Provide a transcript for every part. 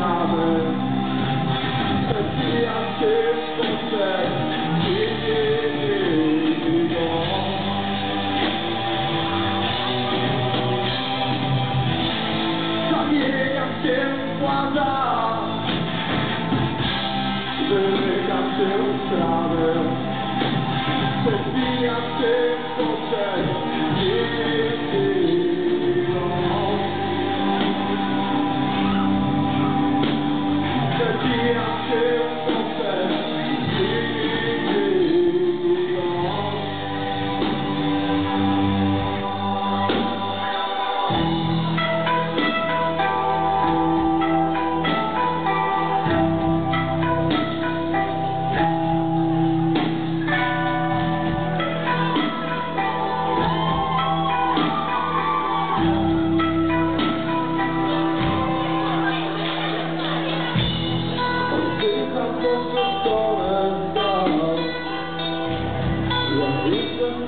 nawet Przebijam się w sposób Zamieniam się w władza sprawę Przebijam się w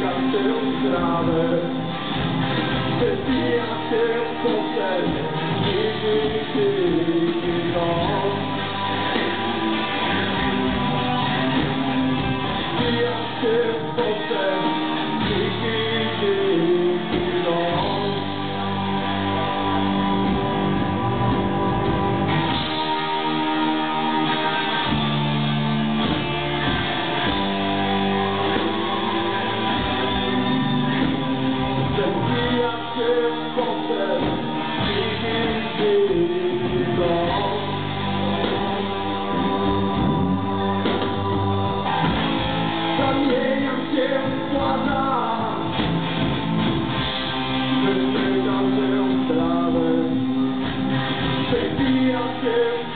Yeah.